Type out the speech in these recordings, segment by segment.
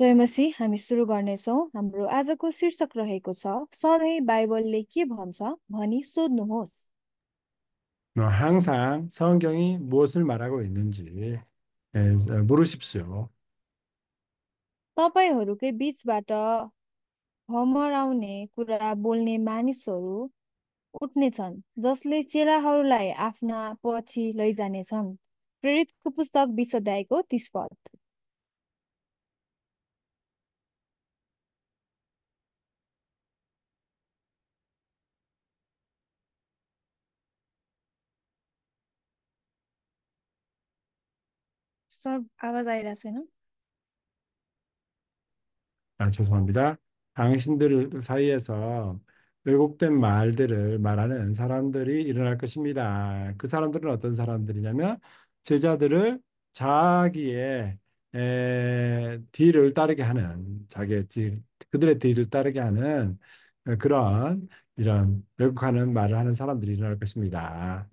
जयमसी हामी सुरु गर्नेछौँ हाम्रो आजको शीर्षक रहेको छ सधैँ बाइबलले के भन्छ भनी सोध्नुहोस् 어, 항상 성경이 무엇을 말하고 있는지 예, 물으십시오. तपाईँहरूकै बीचबाट भमराउने कुरा बोल्ने मानिसहरू उठ्नेछन् जसले चेलाहरूलाई आफ्ना पछि लैजानेछन् प्रेरितको पुस्तक बिस अध्यायको तिस पद profesor Abada Erase, ¿no? 아, 죄송합니다. 당신들 사이에서 왜곡된 말들을 말하는 사람들이 일어날 것입니다. 그 사람들은 어떤 사람들이냐면 제자들을 자기의 에, 뒤를 따르게 하는 자기의 뒤, 그들의 뒤를 따르게 하는 그런 이런 왜곡하는 말을 하는 사람들이 일어날 것입니다.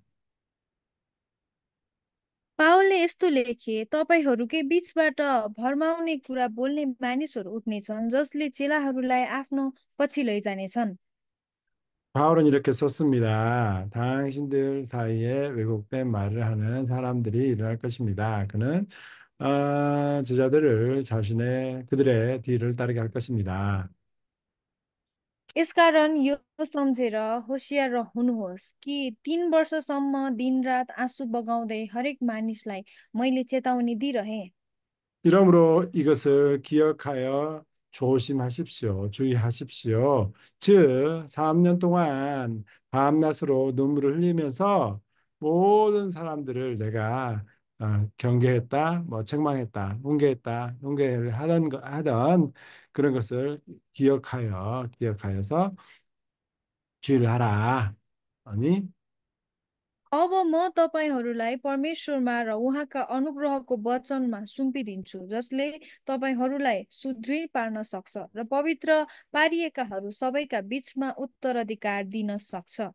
पावलले यस्तो लेखे तपाईँहरूकै बीचबाट भरमाउने कुरा बोल्ने मानिसहरू उठ्नेछन् जसले चेलाहरूलाई आफ्नो पछि लैजानेछन् 바울은 이렇게 썼습니다. 당신들 사이에 왜곡된 말을 하는 사람들이 일어날 것입니다. 그는 어, 제자들을 자신의 그들의 뒤를 따르게 할 것입니다. यसकारण यो सम्झेर होसियार हुनुहोस् कि तीन वर्षसम्म दिनरात आँसु बगाउँदै हरेक मानिसलाई मैले चेतावनी दिइरहेँ 이러므로 이것을 기억하여 조심하십시오. 주의하십시오. 즉, 3년 동안 밤낮으로 눈물을 흘리면서 모든 사람들을 내가 어, 경계했다, 뭐 책망했다, 훈계했다, 훈계를 하던 거- 하던 그런 것을 기억하여 기억하여서 주의를 하라. 아니 अब म तपाईँहरूलाई परमेश्वरमा र उहाँका अनुग्रहको वचनमा सुम्पिदिन्छु जसले तपाईँहरूलाई सुदृढ पार्न सक्छ र पवित्र पारिएकाहरू सबैका बीचमा उत्तराधिकार दिन सक्छ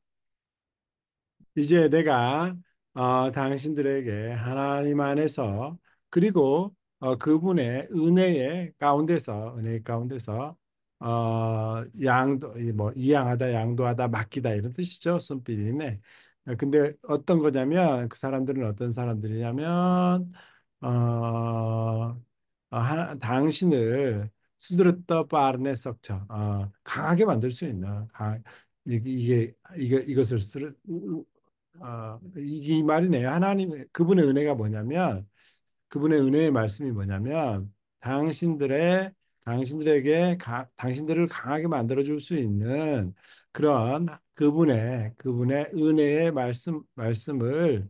이제 내가 어, 당신들에게 하나님 안에서 그리고 어, 그분의 은혜의 가운데서 은혜의 가운데서 어, 양도 이뭐 이양하다 양도하다 맡기다 이런 뜻이죠. 손필이네. 어, 근데 어떤 거냐면 그 사람들은 어떤 사람들이냐면 어, 어, 하, 당신을 수드르떠 빠르네 썩쳐 어, 강하게 만들 수 있는 강, 이게 이게 이것을 쓰 어, 이게 이 말이네요. 하나님, 그분의 은혜가 뭐냐면, 그분의 은혜의 말씀이 뭐냐면, 당신들의, 당신들에게, 가, 당신들을 강하게 만들어 줄 수 있는 그런 그분의, 그분의 은혜의 말씀, 말씀을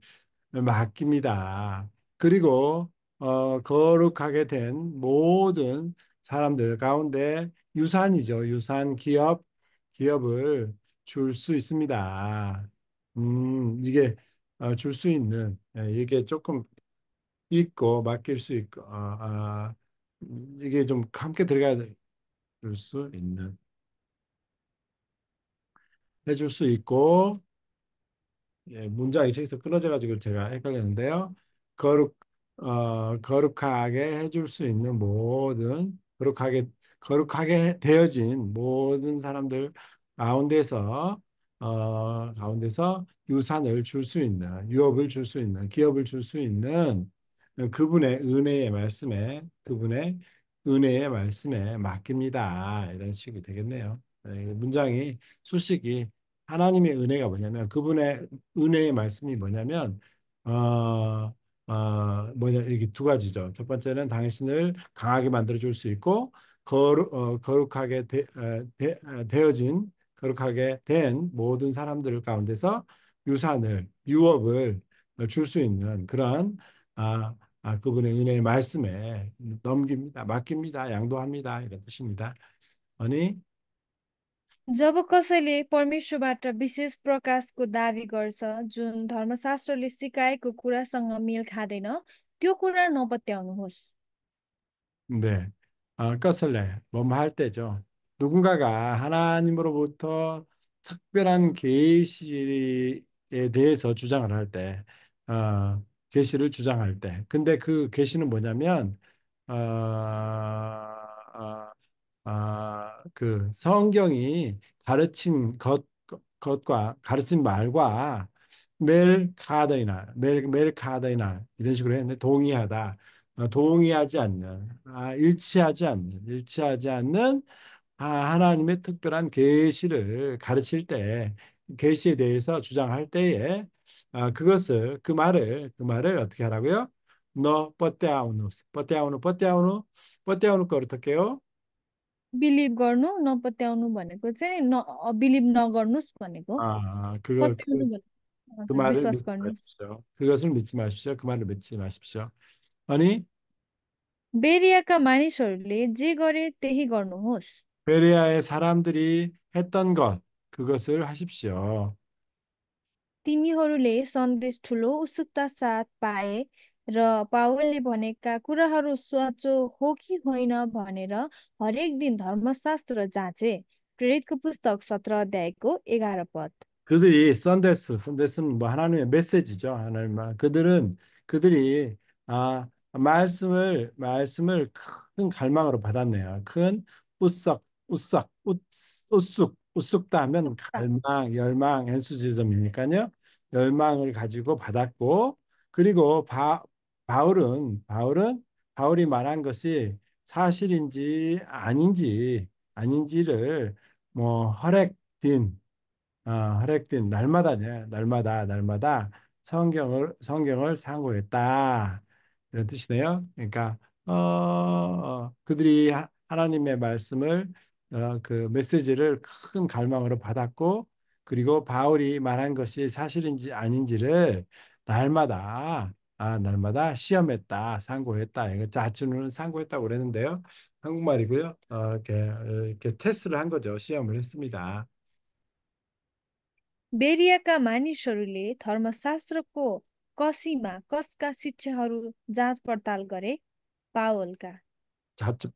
맡깁니다. 그리고, 어, 거룩하게 된 모든 사람들 가운데 유산이죠. 유산 기업, 기업을 줄 수 있습니다. 음, 이게 어, 줄수 있는 예, 이게 조금 있고 맡길 수 있고 어, 아, 음, 이게 좀 함께 들어가야 줄수 있는 해줄 수 있고 예, 문장이 저기서 끊어져 가지고 제가 헷갈렸는데요. 거룩 어, 거룩하게 해줄 수 있는 모든 거룩하게 거룩하게 되어진 모든 사람들 가운데서 어, 가운데서 유산을 줄 수 있는 유업을 줄 수 있는 기업을 줄 수 있는 그분의 은혜의 말씀에 그분의 은혜의 말씀에 맡깁니다. 이런 식이 되겠네요. 예, 문장이 수식이 하나님의 은혜가 뭐냐면 그분의 은혜의 말씀이 뭐냐면 어, 어, 뭐냐 이게 두 가지죠. 첫 번째는 당신을 강하게 만들어 줄 수 있고 거룩 어, 거룩하게 되, 어, 되, 어, 되어진 거룩하게 된 모든 사람들 가운데서 유산을 유업을 줄 수 있는 그런 아, 아 그분의 은혜의 말씀에 넘깁니다. 맡깁니다. 양도합니다. 이런 뜻입니다. 아니 जब कसैले परमेश्वरबाट विशेष प्रकाशको दावी गर्छ जुन धर्मशास्त्रले सिकाएको कुरासँग मेल खाँदैन त्यो कुरा नपत्याउनुहोस् 네. 아, 껐을래. 뭐뭐 할 때죠. 누군가가 하나님으로부터 특별한 계시에 대해서 주장을 할 때, 어, 계시를 주장할 때. 근데 그 계시는 뭐냐면, 어, 아, 그 성경이 가르친 것, 것과 가르친 말과 멜 멜 카더이나 이런 식으로 했는데 동의하다, 어, 동의하지 않는, 아, 일치하지 않는, 일치하지 않는 아, 하나님의 특별한 계시를 가르칠 때 계시에 대해서 주장할 때에 아, 그것을 그 말을 그 말을 어떻게 하라고요? 너 뻗대아우누 뻗대아우누 뻗대아우누 뻗대아우누 거 어떻게 해요? बिलिभ गर्नु नपत्याउनु भनेको चाहिँ न बिलिभ नगर्नुहोस् भनेको 아, 그거 그, पत्याउनु भनेको 그 हजुर 말을 विश्वास 믿지 गर्नु 마십시오. 그것을 믿지 마십시오. 그 말을 믿지 마십시오. 아니 बेरियाका मानिसहरूले जे गरे त्यही गर्नुहोस् 베레아의 사람들이 했던 것 그것을 하십시오. तिनीहरूले सन्देश ठुलो उत्सुकता साथ पाए र पावलले भनेका कुराहरू साँचो हो कि होइन भनेर हरेक दिन धर्मशास्त्र जाँचे प्रेरितको पुस्तक सत्र अध्यायको एघार पद 그들이 썬데스, 썬데스는 뭐 하나님의 메시지죠. 하나님 말. 그들은 그들이 아 말씀을 말씀을 큰 갈망으로 받았네요. 큰 우싹 우싹 우 우쑥 우쑥다 하면 갈망, 열망, 엔수지즘이니까요. 열망을 가지고 받았고 그리고 바 바울은 바울은 바울이 말한 것이 사실인지 아닌지 아닌지를 뭐 허락된 어, 활약된 날마다냐 날마다 날마다 성경을 성경을 상고했다 이런 뜻이네요. 그러니까 어, 어, 그들이 하- 하나님의 말씀을 어, 그 메시지를 큰 갈망으로 받았고 그리고 바울이 말한 것이 사실인지 아닌지를 날마다 아 날마다 시험했다 상고했다 이거 자춘우는 상고했다고 그랬는데요. 한국말이고요. 어, 이렇게 이렇게 테스트를 한 거죠. 시험을 했습니다. बेरियाका मानिसहरूले धर्मशास्त्रको कसीमा कसका शिक्षाहरू जाँच पडताल गरे पावलका 자츠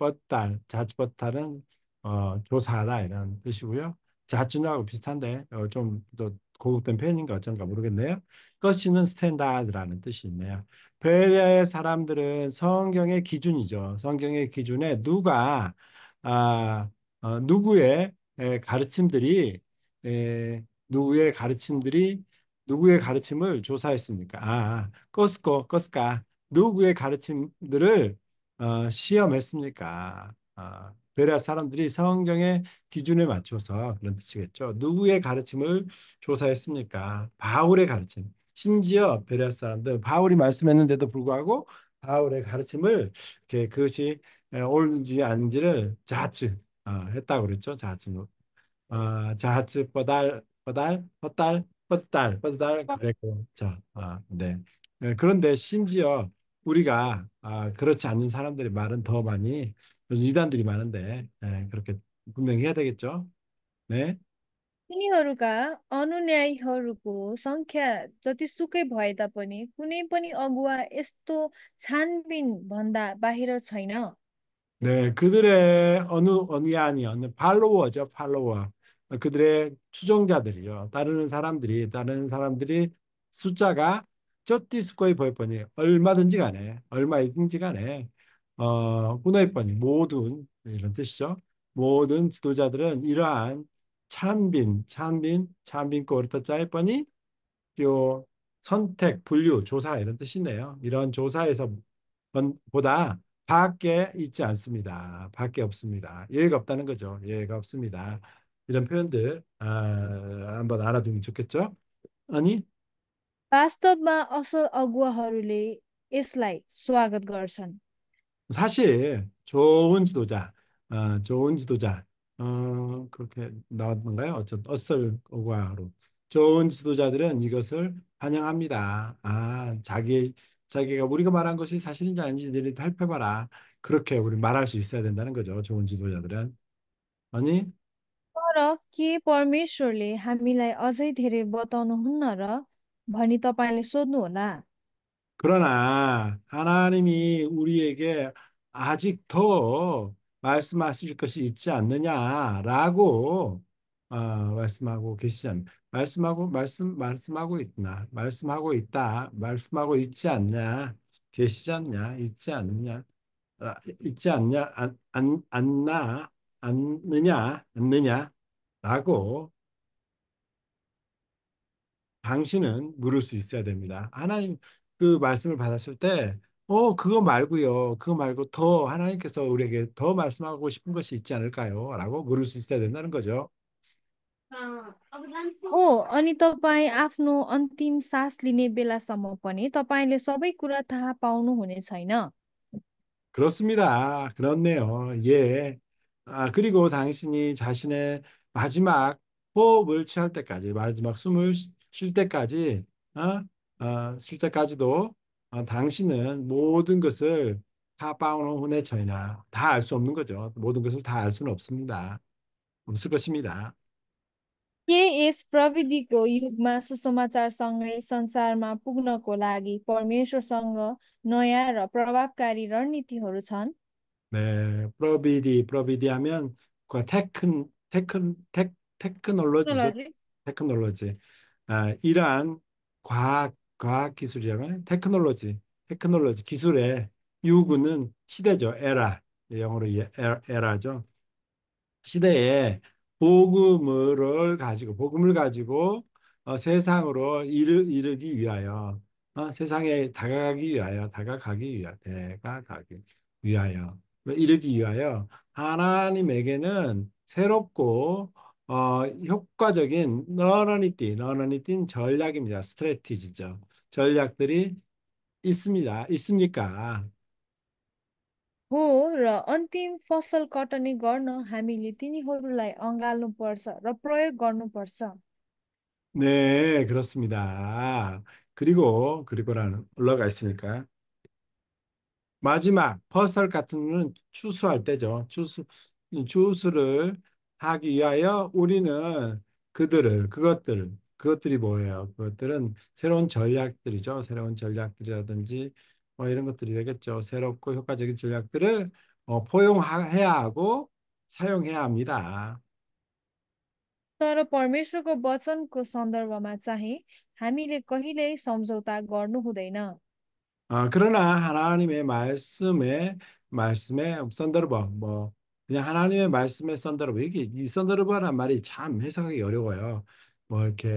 पड् पड्ताल, जाँचपड्ताल은 어, 조사하다 이런 뜻이고요. जाँच्नु하고 비슷한데 어, 좀더 고급된 표현인가 어쩐가 모르겠네요. कसी는 standard라는 뜻이 있네요. 베레아의 사람들은 성경의 기준이죠. 성경의 기준에 누가 아, 어, 누구의 에, 가르침들이 에, 누구의 가르침들이 누구의 가르침을 조사했습니까? 아, कसको, कसका 누구의 가르침들을 어, 시험했습니까? 아, 베레아 사람들이 성경의 기준에 맞춰서 그런 뜻이겠죠. 누구의 가르침을 조사했습니까? 바울의 가르침. 심지어 베레아 사람들 바울이 말씀했는데도 불구하고 바울의 가르침을 이렇게 그것이 에, 옳은지 아닌지를 자츠 어, 했다고 그랬죠. 자츠. 어, 자츠 뻗달 뻗달 뻗달 뻗달 뻗달 그랬고 자, 아, 네. 네, 그런데 심지어 우리가 아, 그렇지 않는 사람들의 말은 더 많이 요즘 이단들이 많은데 네, 그렇게 분명히 해야 되겠죠. 네. तिनीहरूका अनुयायीहरूको सङ्ख्या जतिसुकै भए तापनि कुनै पनि अगुवा यस्तो छानबिन भन्दा बाहिर छैन 네, 그들의 어느 어느 아니 어느 팔로워죠, 팔로워. 그들의 추종자들이요. 따르는 사람들이 따르는 사람들이 숫자가 저띠스코이 보이뻔이 얼마든지 간에 얼마이든지 간에 어 후네이뻔이 모든 이런 뜻이죠. 모든 지도자들은 이러한 찬빈, 찬빈, 찬빈 꼬르타 짜이뻔이 요 선택, 분류, 조사 이런 뜻이네요. 이런 조사에서 보다 밖에 있지 않습니다. 밖에 없습니다. 예외가 없다는 거죠. 예외가 없습니다. 이런 표현들 아, 한번 알아두면 좋겠죠? 아니 वास्तवमा असल अगुवाहरूले यसलाई स्वागत गर्छन् 사실 좋은 지도자, 어, 좋은 지도자, 어, 그렇게 나왔던가요? 어쨌든 어설과로 좋은 지도자들은 이것을 환영합니다. 아, 자기 자기가 우리가 말한 것이 사실인지 아닌지 너희 살펴봐라. 그렇게 우리 말할 수 있어야 된다는 거죠. 좋은 지도자들은 아니 तर के परमेश्वरले हामीलाई अझै धेरै बताउनुहुन्न र भनी तपाईँले सोध्नुहोला 그러나 하나님이 우리에게 아직 더 말씀하실 것이 있지 않느냐라고 어, 말씀하고 계시지 않, 말씀하고 말씀 말씀하고 있나 말씀하고 있다 말씀하고 있지 않냐 계시지 않냐 있지 않느냐 아, 있지 않냐, 안, 안, 않나, 않느냐, 않느냐라고 당신은 물을 수 있어야 됩니다. 하나님 그 말씀을 받았을 때, 어, 그거 말고요. 그거 말고 더 하나님께서 우리에게 더 말씀하고 싶은 것이 있지 않을까요? 라고 물을 수 있어야 된다는 거죠. ओ अनि तपाईँ आफ्नो अन्तिम सास लिने बेलासम्म पनि तपाईँले सबै कुरा थाहा पाउनुहुने छैन 그렇습니다. 그렇네요. 예. 아, 그리고 당신이 자신의 마지막 호흡을 취할 때까지, 마지막 숨을 쉴 때까지, 어? 어, 쉴 때까지도 어, 당신은 모든 것을 다 빠오는 혼의 처이나 다 알 수 없는 거죠. 모든 것을 다 알 수는 없습니다. 없을 것입니다. के यस प्रविधिको युगमा सुसमाचारसँगै संसारमा पुग्नको लागि परमेश्वरसँग नयाँ र प्रभावकारी रणनीतिहरू छन् 네, 프로비디, 프로비디 하면 그 테큰, 테큰, 테, 테크놀로지죠. टेक्नोलोजी 테크놀로지. 아, 이러한 과학, 과학 기술이라면 테크놀로지, 테크놀로지 기술의 युग는 시대죠. Era. 영어로 이 e- era죠. 시대에 복음을 가지고 복음을 가지고 어, 세상으로 이르, 이르 기 위하여 어, 세상에 다가가기 위하여 다가가기 위하여 다가가기 위하여 이르기 위하여 하나님에게는 새롭고 어, 효과적인 너너니띠 너너니띠는 전략입니다. 스트레티지죠. 전략들이 있습니다. 있습니까? हो र अन्तिम फसल कटनी गर्न हामीले तिनीहरूलाई अँगाल्नुपर्छ र प्रयोग गर्नुपर्छ 네, 그렇습니다. 그리고 그리고라는 올라가 있으니까 마지막 퍼즐 같은 거는 추수할 때죠. 추수 추수를 하기 위하여 우리는 그들을 그것들 그것들이 뭐예요? 그것들은 새로운 전략들이죠. 새로운 전략들이라든지 뭐 이런 것들이 되겠죠. 새롭고 효과적인 전략들을 어, 포용해야 하고 사용해야 합니다. तर परमेश्वरको वचनको सन्दर्भमा चाहिँ हामीले कहिल्यै सम्झौता गर्नु हुँदैन 아, 그러나 하나님의 말씀에 말씀에 썬더버 뭐 그냥 하나님의 말씀에 썬더버 이게 이 썬더버란 말이 참 해석하기 어려워요. 뭐 이렇게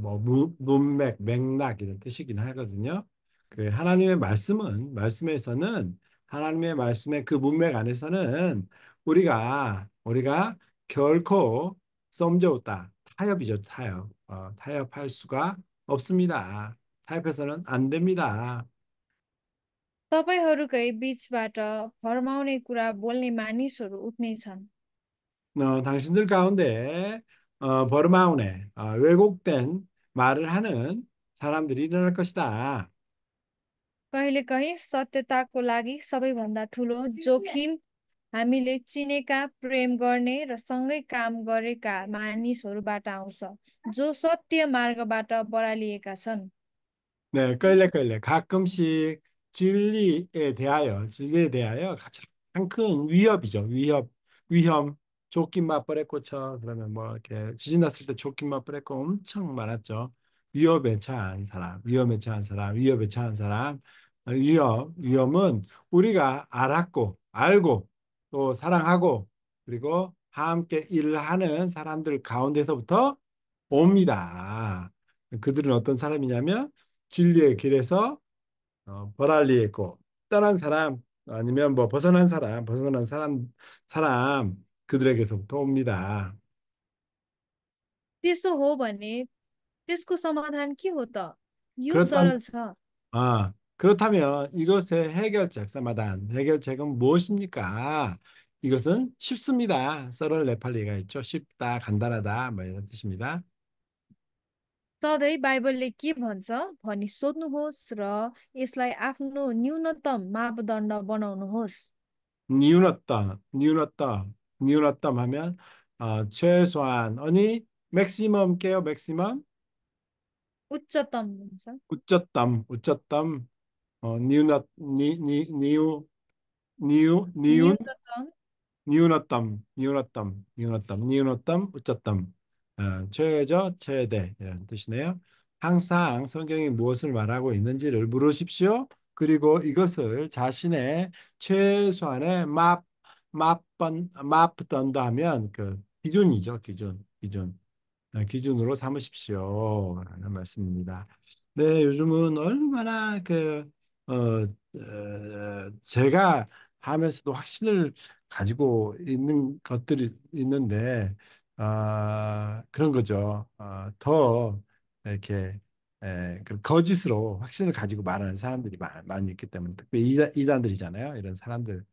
뭐 무- 문맥, 맥락 이런 뜻이긴 하거든요. 그 하나님의 말씀은 말씀에서는 하나님의 말씀의 그 문맥 안에서는 우리가 우리가 결코 썸저우다 타협이죠 타협 어, 타협할 수가 없습니다. 타협해서는 안 됩니다. तपाईँहरूकै बीचबाट फरमाउने कुरा बोल्ने मानिसहरू उठ्नेछन् 어, 당신들 가운데 어, 버르마운에 어, 왜곡된 말을 하는 사람들이 일어날 것이다. कहिलेकाहीँ सत्यताको लागि सबैभन्दा ठुलो जोखिम हामीले चिनेका प्रेम गर्ने र सँगै काम गरेका मानिसहरूबाट आउँछ जो सत्य मार्गबाट बरालिएका छन् 네, 끌레끌레 가끔씩 진리에 대하여 진리에 대하여 가장 큰 위협이죠. 위협, 위험. 조끼 맞벌에 꽂혀 그러면 뭐 이렇게 지진 났을 때 조끼 맞벌에 꽂 엄청 많았죠. 위협에 처한 사람, 위험에 처한 사람, 위협에 처한 사람. 어, 위협, 위험은 우리가 알았고 알고 또 사랑하고 그리고 함께 일을 하는 사람들 가운데서부터 옵니다. 그들은 어떤 사람이냐면 진리의 길에서 어, 버랄리에 있고 떠난 사람 아니면 뭐 벗어난 사람, 벗어난 사람 사람 그들에게서부터 옵니다. त्यसो हो भने त्यसको समाधान के हो त यो 그렇다면 सरल छ 아 그렇다면 이것의 해결책, 사마단 해결책은 무엇입니까? 이것은 쉽습니다. 썰을 네팔리가 있죠. 쉽다, 간단하다, 뭐 이런 뜻입니다. सधैँ बाइबलले के भन्छ भनी सोध्नुहोस् र यसलाई आफ्नो न्यूनतम मापदण्ड बनाउनुहोस् 니우났다, 니우났다, 니우났다 하면 어, 최소한 아니 맥시멈 깨요, 맥시멈 उच्चतम भन्छ 우쩌땀, 우쩌땀, 어, 니우나, 니, 니, 니우, 니우, 니운, न्यूनतम 니우나땀, 니우나땀, 니우나땀, 니우나땀, 우쩌땀. 어, 최저, 최대 이런 뜻이네요. 항상 성경이 무엇을 말하고 있는지를 물으십시오. 그리고 이것을 자신의 최소한의 맛, 맛번, 맛던다면 그 기준이죠, 기준, 기준. 어, 기준으로 삼으십시오. 라는 말씀입니다. 네, 요즘은 얼마나 그, 어, 어, 제가 하면서도 확신을 가지고 있는 것들이 있는데, 아, 그런 거죠. 아, 더 이렇게 에, 그 거짓으로 확신을 가지고 말하는 사람들이 많, 많이 있기 때문에 특히 이단, 이단 들이잖아요. 이런 사람들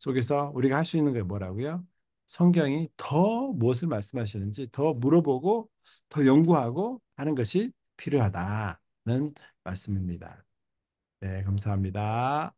속에서 우리가 할 수 있는 게 뭐라고요? 성경이 더 무엇을 말씀하시는지 더 물어보고 더 연구하고 하는 것이 필요하다는 말씀입니다. 네, 감사합니다.